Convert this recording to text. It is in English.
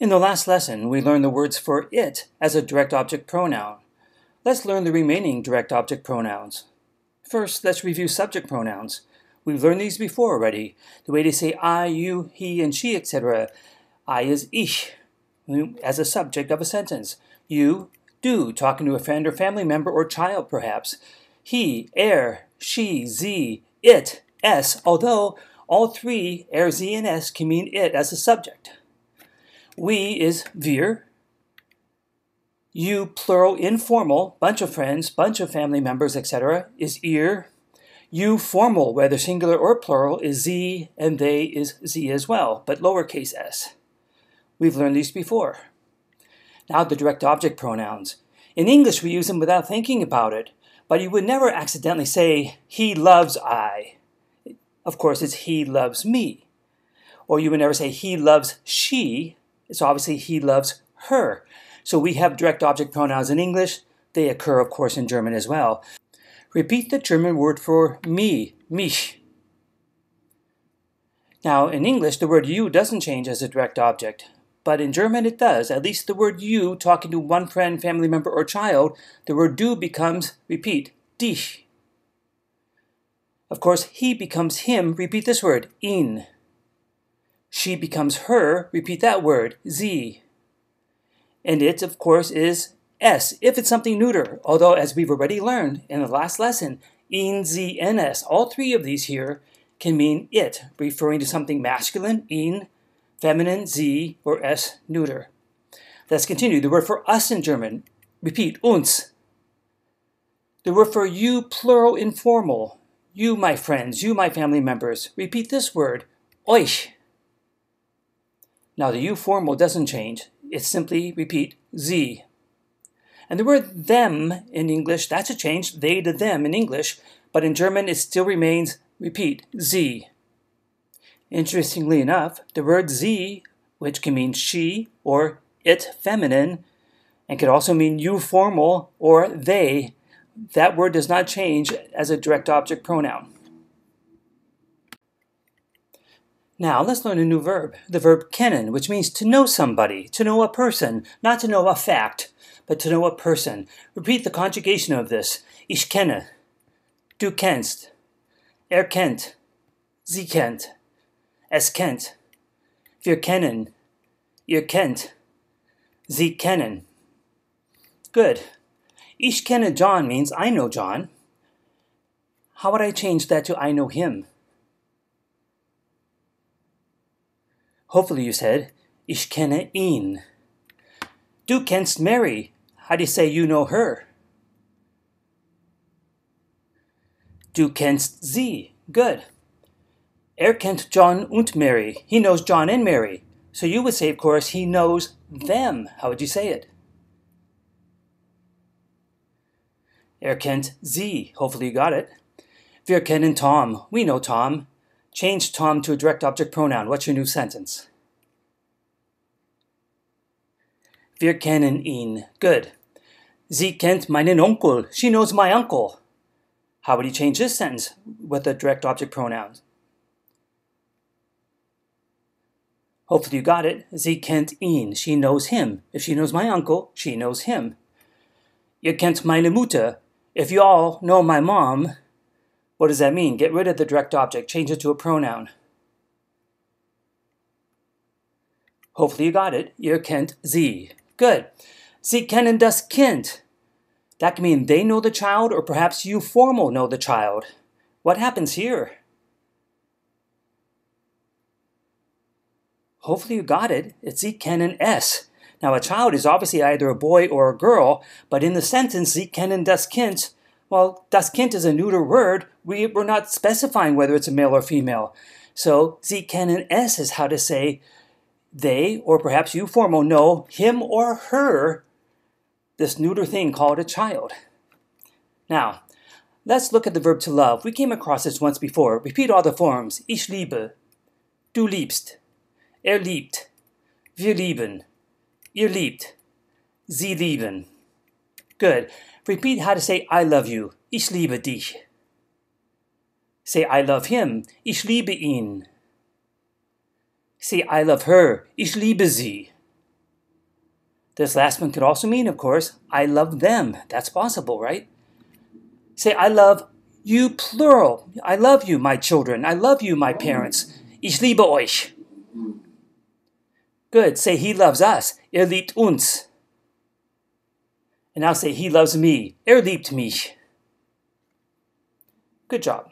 In the last lesson, we learned the words for it as a direct object pronoun. Let's learn the remaining direct object pronouns. First, let's review subject pronouns. We've learned these before already. The way to say I, you, he, and she, etc. I is ich as a subject of a sentence. You, du, talking to a friend or family member or child perhaps. He, er, she, sie, it, es, although all three, er, sie, and es, can mean it as a subject. We is wir. You, plural, informal, bunch of friends, bunch of family members, etc., is ihr. You, formal, whether singular or plural, is sie, and they is sie as well, but lowercase s. We've learned these before. Now the direct object pronouns. In English, we use them without thinking about it, but you would never accidentally say, he loves I. Of course, it's he loves me. Or you would never say, he loves she, it's obviously he loves her. So we have direct object pronouns in English. They occur, of course, in German as well. Repeat the German word for me, mich. Now, in English, the word you doesn't change as a direct object, but in German it does. At least the word you, talking to one friend, family member, or child, the word du becomes, repeat, dich. Of course, he becomes him, repeat this word, ihn. She becomes her, repeat that word, sie. And it, of course, is es, if it's something neuter. Although, as we've already learned in the last lesson, ihn, sie, and es, all three of these here can mean it, referring to something masculine, ihn, feminine, sie, or es, neuter. Let's continue. The word for us in German, repeat, uns. The word for you, plural, informal. You, my friends, you, my family members. Repeat this word, euch. Now the U formal doesn't change. It's simply repeat sie. And the word them in English, that's a change, they to them in English, but in German it still remains repeat sie. Interestingly enough, the word sie, which can mean she or it feminine, and could also mean you formal or they, that word does not change as a direct object pronoun. Now let's learn a new verb, the verb kennen, which means to know somebody, to know a person, not to know a fact, but to know a person. Repeat the conjugation of this. Ich kenne. Du kennst. Er kennt. Sie kennt. Es kennt. Wir kennen. Ihr kennt. Sie kennen. Good. Ich kenne John means I know John. How would I change that to I know him? Hopefully you said, Ich kenne ihn. Du kennst Mary. How do you say you know her? Du kennst sie. Good. Er kennt John und Mary. He knows John and Mary. So you would say, of course, he knows them. How would you say it? Er kennt sie. Hopefully you got it. Wir kennen Tom. We know Tom. Change Tom to a direct object pronoun. What's your new sentence? Wir kennen ihn. Good. Sie kennt meinen Onkel. She knows my uncle. How would you change this sentence with a direct object pronoun? Hopefully you got it. Sie kennt ihn. She knows him. If she knows my uncle, she knows him. Ihr kennt meine Mutter. If you all know my mom, what does that mean? Get rid of the direct object, change it to a pronoun. Hopefully you got it. Ihr kennt sie. Good. Sie kennen das Kind. That can mean they know the child, or perhaps you formal know the child. What happens here? Hopefully you got it. It's Sie kennen es. Now a child is obviously either a boy or a girl, but in the sentence Sie kennen das Kind, well, das Kind is a neuter word. We, we're not specifying whether it's a male or female. So Sie kennen es is how to say they, or perhaps you formal, know him or her, this neuter thing called a child. Now, let's look at the verb to love. We came across this once before. Repeat all the forms. Ich liebe. Du liebst. Er liebt. Wir lieben. Ihr liebt. Sie lieben. Good. Repeat how to say I love you. Ich liebe dich. Say I love him. Ich liebe ihn. Say I love her. Ich liebe sie. This last one could also mean, of course, I love them. That's possible, right? Say, I love you, plural. I love you, my children. I love you, my parents. Ich liebe euch. Good. Say, he loves us. Er liebt uns. And now say, he loves me. Er liebt mich. Good job.